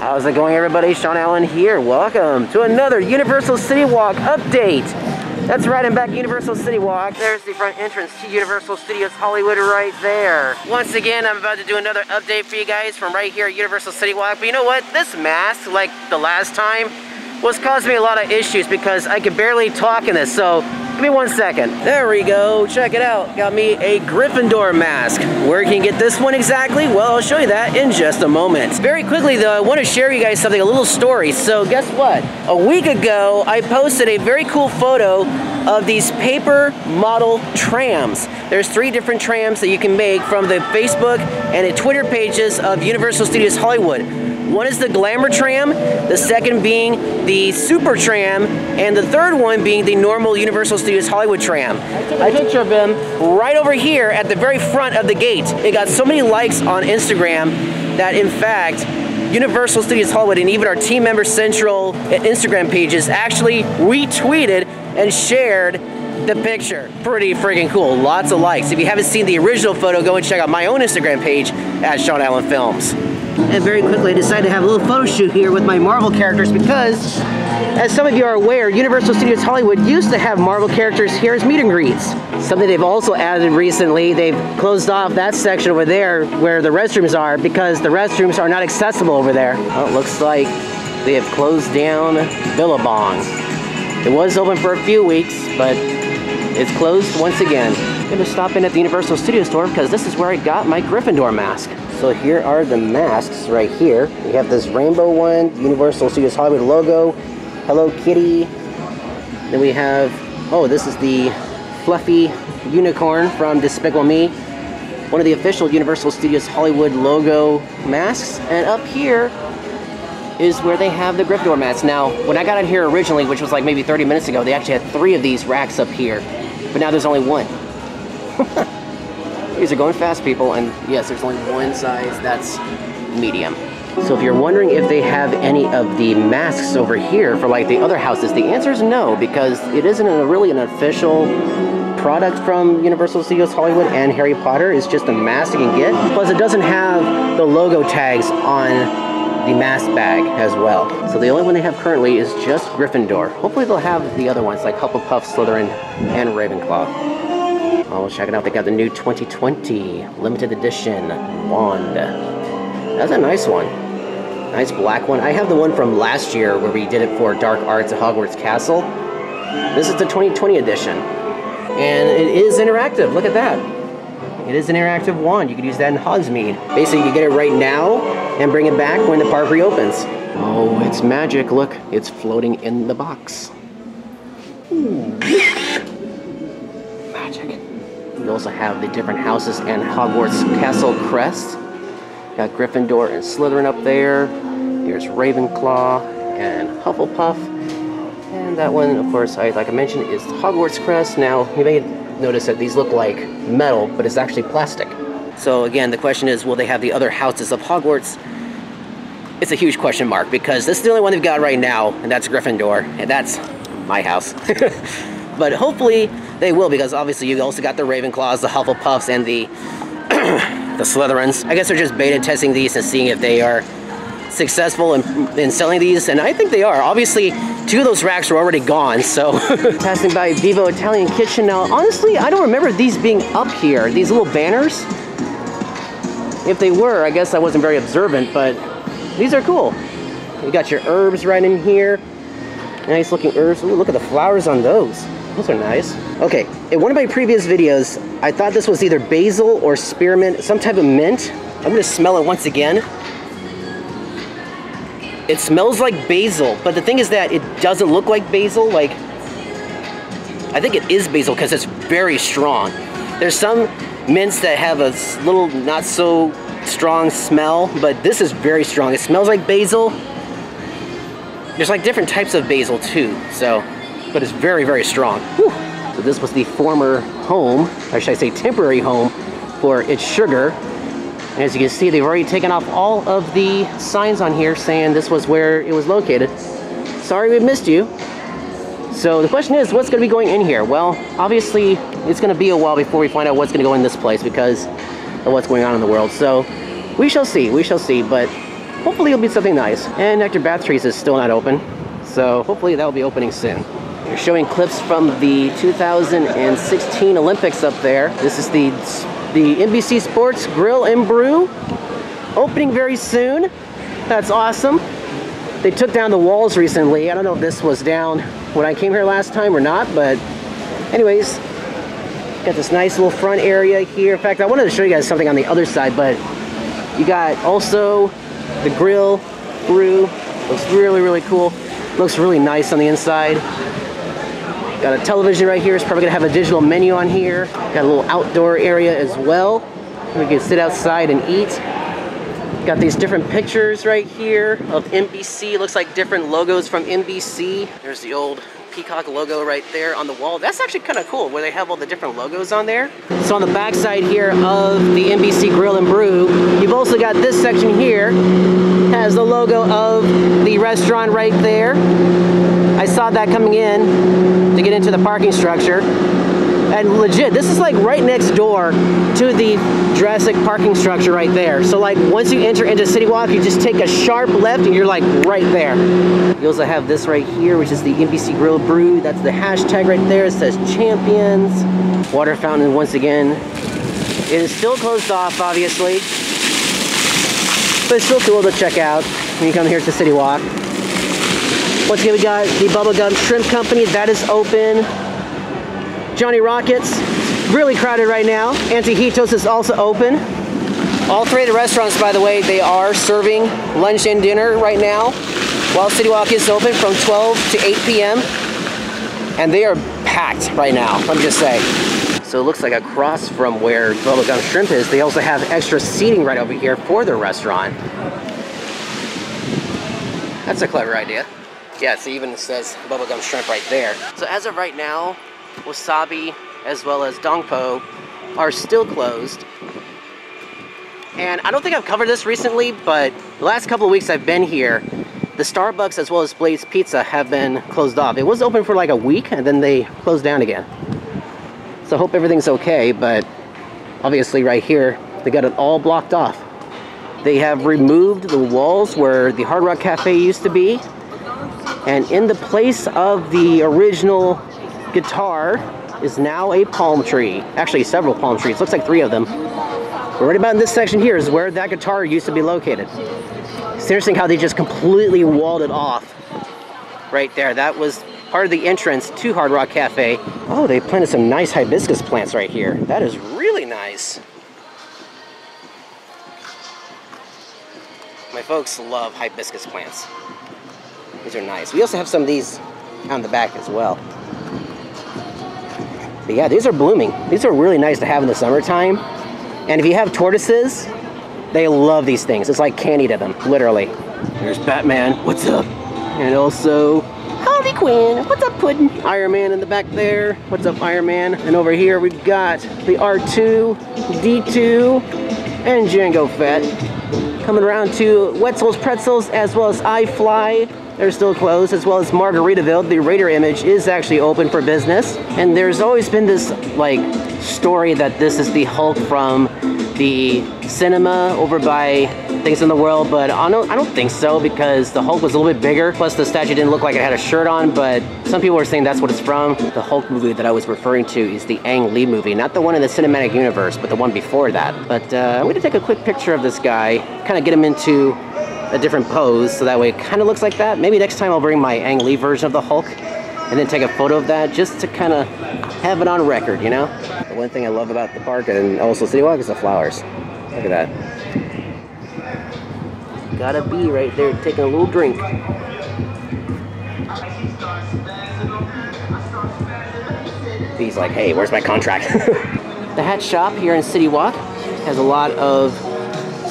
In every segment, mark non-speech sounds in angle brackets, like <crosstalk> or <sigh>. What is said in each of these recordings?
How's it going everybody? Shaun Allen here. Welcome to another Universal City Walk update. That's right, I'm back Universal City Walk. There's the front entrance to Universal Studios Hollywood right there. Once again, I'm about to do another update for you guys from right here at Universal City Walk. But you know what? This mask, like the last time, was causing me a lot of issues because I could barely talk in this. So give me one second. There we go. Check it out. Got me a Gryffindor mask. Where can you get this one exactly? Well, I'll show you that in just a moment. Very quickly though, I want to share you guys something, a little story. So guess what? A week ago, I posted a very cool photo of these paper model trams. There's three different trams that you can make from the Facebook and the Twitter pages of Universal Studios Hollywood. One is the Glamour Tram, the second being the Super Tram, and the third one being the normal Universal Studios Hollywood Tram. I took a picture of them right over here at the very front of the gate. It got so many likes on Instagram that in fact, Universal Studios Hollywood and even our Team Member Central Instagram pages actually retweeted and shared the picture. Pretty freaking cool. Lots of likes. If you haven't seen the original photo, go and check out my own Instagram page at Shaun Allen Films. And very quickly, I decided to have a little photo shoot here with my Marvel characters because, as some of you are aware, Universal Studios Hollywood used to have Marvel characters here as meet and greets. Something they've also added recently, they've closed off that section over there where the restrooms are because the restrooms are not accessible over there. Well, it looks like they have closed down Billabong. It was open for a few weeks, but it's closed once again. I'm gonna stop in at the Universal Studio store because this is where I got my Gryffindor mask. So here are the masks right here. We have this rainbow one, Universal Studios Hollywood logo, Hello Kitty. Then we have, oh, this is the fluffy unicorn from Despicable Me. One of the official Universal Studios Hollywood logo masks. And up here is where they have the Gryffindor masks. Now, when I got in here originally, which was like maybe 30 minutes ago, they actually had three of these racks up here. But now there's only one. <laughs> These are going fast, people, and yes, there's only one size, that's medium. So if you're wondering if they have any of the masks over here for like the other houses, the answer is no, because it isn't a, really an official product from Universal Studios Hollywood and Harry Potter. It's just a mask you can get. Plus it doesn't have the logo tags on the mask bag as well. So the only one they have currently is just Gryffindor. Hopefully they'll have the other ones like Hufflepuff, Slytherin, and Ravenclaw. Oh, check it out. They got the new 2020 limited edition wand. That's a nice one. Nice black one. I have the one from last year where we did it for Dark Arts at Hogwarts Castle. This is the 2020 edition. And it is interactive. Look at that. It is an interactive wand. You could use that in Hogsmeade. Basically, you get it right now and bring it back when the park reopens. Oh, it's magic. Look, it's floating in the box. Magic. We also have the different houses and Hogwarts Castle crest. Got Gryffindor and Slytherin up there. There's Ravenclaw and Hufflepuff. And that one, of course, I, like I mentioned, is the Hogwarts crest. Now, you may notice that these look like metal, but it's actually plastic. So again, the question is, will they have the other houses of Hogwarts? It's a huge question mark because this is the only one they've got right now, and that's Gryffindor, and that's my house. <laughs> but hopefully they will because obviously you also got the Ravenclaws, the Hufflepuffs, and the <coughs> the Slytherins. I guess they're just beta testing these and seeing if they are successful in, in selling these, and I think they are. Obviously, two of those racks are already gone, so. <laughs> Passing by Vivo Italian Kitchen now. Honestly, I don't remember these being up here, these little banners. If they were, I guess I wasn't very observant, but these are cool. You got your herbs right in here. Nice looking herbs. Ooh, look at the flowers on those. Those are nice. Okay, in one of my previous videos, I thought this was either basil or spearmint, some type of mint. I'm gonna smell it once again. It smells like basil, but the thing is that it doesn't look like basil. Like, I think it is basil because it's very strong. There's some mints that have a little not so strong smell, but this is very strong. It smells like basil. There's like different types of basil too, so, but it's very, very strong. Whew. So this was the former home, or should I say temporary home, for It's Sugar. And as you can see, they've already taken off all of the signs on here saying this was where it was located. Sorry we missed you. So the question is, what's going to be going in here? Well, obviously, it's going to be a while before we find out what's going to go in this place because of what's going on in the world. So we shall see, we shall see. But hopefully it'll be something nice. And Nectar Bath Treats is still not open, so hopefully that'll be opening soon. They're showing clips from the 2016 Olympics up there. This is the the NBC Sports Grill and Brew, opening very soon. That's awesome. They took down the walls recently. I don't know if this was down when I came here last time or not, but anyways, got this nice little front area here. In fact, I wanted to show you guys something on the other side, but you got also the grill, brew. Looks really, really cool. Looks really nice on the inside. Got a television right here. It's probably gonna have a digital menu on here. Got a little outdoor area as well. We can sit outside and eat. Got these different pictures right here of NBC. Looks like different logos from NBC. There's the old peacock logo right there on the wall. That's actually kind of cool where they have all the different logos on there. So on the back side here of the NBC Grill and Brew, you've also got this section here. Has the logo of the restaurant right there. I saw that coming in to get into the parking structure. And legit, this is like right next door to the Jurassic parking structure right there. So like once you enter into City Walk, you just take a sharp left and you're like right there. You also have this right here, which is the NBC Grill Brew. That's the hashtag right there. It says champions. Water fountain once again. It is still closed off, obviously. But it's still cool to check out when you come here to City Walk. Once again, we got the Bubba Gump Shrimp Company. That is open. Johnny Rockets, really crowded right now. Antojitos is also open. All three of the restaurants, by the way, they are serving lunch and dinner right now while City Walk is open from 12 to 8 p.m. And they are packed right now, let me just say. So it looks like across from where Bubba Gump Shrimp is, they also have extra seating right over here for their restaurant. That's a clever idea. Yeah, it even says Bubba Gump shrimp right there. So as of right now, Wasabi as well as Dongpo are still closed. And I don't think I've covered this recently, but the last couple of weeks I've been here, the Starbucks as well as Blaze Pizza have been closed off. It was open for like a week and then they closed down again. So I hope everything's okay, but obviously right here, they got it all blocked off. They have removed the walls where the Hard Rock Cafe used to be. And in the place of the original guitar is now a palm tree. Actually, several palm trees. Looks like three of them. But right about in this section here is where that guitar used to be located. It's interesting how they just completely walled it off right there. That was part of the entrance to Hard Rock Cafe. Oh, they planted some nice hibiscus plants right here. That is really nice. My folks love hibiscus plants. These are nice. We also have some of these on the back as well. But yeah, these are blooming. These are really nice to have in the summertime. And if you have tortoises, they love these things. It's like candy to them, literally. There's Batman. What's up? And also Harley Quinn. What's up, Puddin'? Iron Man in the back there. What's up, Iron Man? And over here we've got the R2, D2, and Jango Fett. Coming around to Wetzel's Pretzels as well as iFly. They're still closed, as well as Margaritaville. The Raider image is actually open for business. And there's always been this, like, story that this is the Hulk from the cinema over by Things in the World, but I don't, I don't think so because the Hulk was a little bit bigger. Plus, the statue didn't look like it had a shirt on, but some people are saying that's what it's from. The Hulk movie that I was referring to is the Ang Lee movie, not the one in the cinematic universe, but the one before that. But uh, I'm going to take a quick picture of this guy, kind of get him into a different pose so that way it kind of looks like that. Maybe next time I'll bring my Ang Lee version of the Hulk and then take a photo of that just to kind of have it on record, you know? The one thing I love about the park and also City Walk is the flowers. Look at that. Got a bee right there taking a little drink. Bee's like, hey, where's my contract? <laughs> the hat shop here in City Walk has a lot of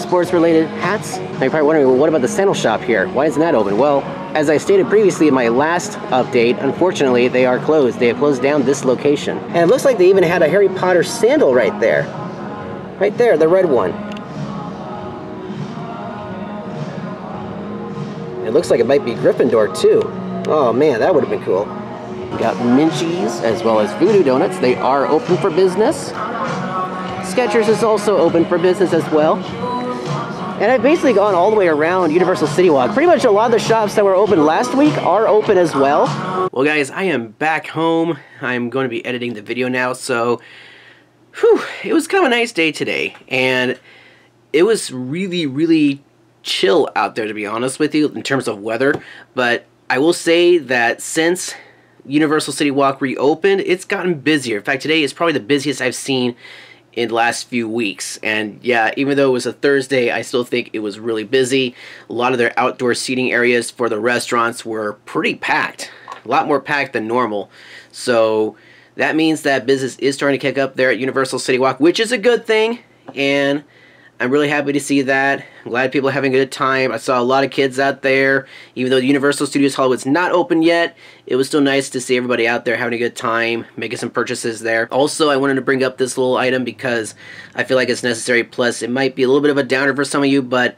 sports related hats. Now you're probably wondering, well, what about the sandal shop here? Why isn't that open? Well, as I stated previously in my last update, unfortunately they are closed. They have closed down this location. And it looks like they even had a Harry Potter sandal right there. Right there, the red one. It looks like it might be Gryffindor too. Oh man, that would have been cool. Got Menchie's as well as Voodoo Donuts. They are open for business. Skechers is also open for business as well. And I've basically gone all the way around Universal City Walk. Pretty much a lot of the shops that were open last week are open as well. Well guys, I am back home. I'm going to be editing the video now, so whew, it was kind of a nice day today. And it was really, really chill out there to be honest with you in terms of weather. But I will say that since Universal City Walk reopened, it's gotten busier. In fact, today is probably the busiest I've seen in the last few weeks. And yeah, even though it was a Thursday, I still think it was really busy. A lot of their outdoor seating areas for the restaurants were pretty packed. A lot more packed than normal. So that means that business is starting to kick up there at Universal City Walk, which is a good thing. And I'm really happy to see that. I'm glad people are having a good time. I saw a lot of kids out there. Even though the Universal Studios Hollywood's not open yet, it was still nice to see everybody out there having a good time, making some purchases there. Also, I wanted to bring up this little item because I feel like it's necessary. Plus, it might be a little bit of a downer for some of you, but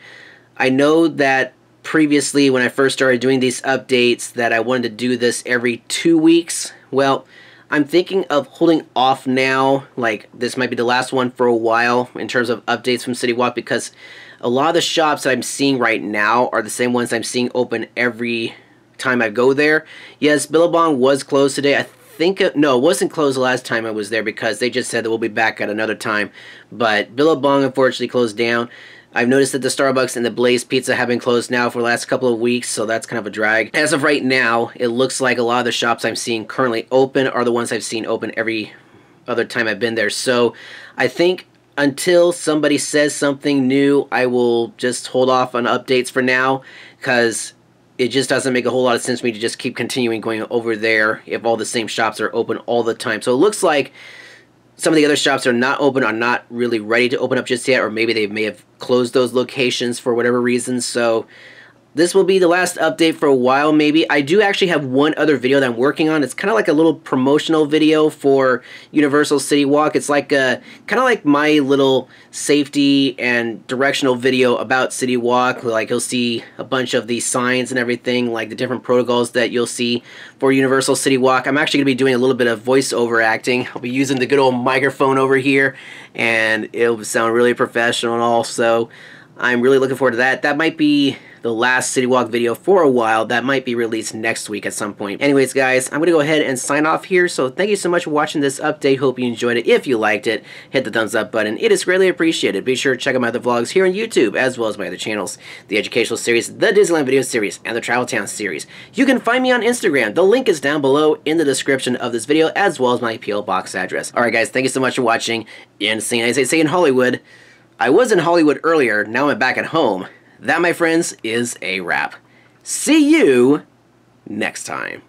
I know that previously when I first started doing these updates that I wanted to do this every two weeks. Well, I'm thinking of holding off now. Like, this might be the last one for a while in terms of updates from City Walk because a lot of the shops that I'm seeing right now are the same ones I'm seeing open every time I go there. Yes, Billabong was closed today. I think, uh, no, it wasn't closed the last time I was there because they just said that we'll be back at another time. But Billabong unfortunately closed down. I've noticed that the Starbucks and the Blaze Pizza have been closed now for the last couple of weeks, so that's kind of a drag. As of right now, it looks like a lot of the shops I'm seeing currently open are the ones I've seen open every other time I've been there. So I think until somebody says something new, I will just hold off on updates for now because it just doesn't make a whole lot of sense for me to just keep continuing going over there if all the same shops are open all the time. So it looks like some of the other shops are not open, are not really ready to open up just yet, or maybe they may have closed those locations for whatever reason. So this will be the last update for a while, maybe. I do actually have one other video that I'm working on. It's kind of like a little promotional video for Universal City Walk. It's like uh, a kind of like my little safety and directional video about City Walk. Like you'll see a bunch of these signs and everything, like the different protocols that you'll see for Universal City Walk. I'm actually going to be doing a little bit of voiceover acting. I'll be using the good old microphone over here, and it'll sound really professional and all. So I'm really looking forward to that. That might be the last City Walk video for a while. That might be released next week at some point. Anyways, guys, I'm going to go ahead and sign off here. So thank you so much for watching this update. Hope you enjoyed it. If you liked it, hit the thumbs up button. It is greatly appreciated. Be sure to check out my other vlogs here on YouTube, as well as my other channels. The Educational Series, the Disneyland Video Series, and the Travel Town Series. You can find me on Instagram. The link is down below in the description of this video, as well as my PO Box address. Alright guys, thank you so much for watching. And seeing as they say in Hollywood, I was in Hollywood earlier, now I'm back at home. That, my friends, is a wrap. See you next time.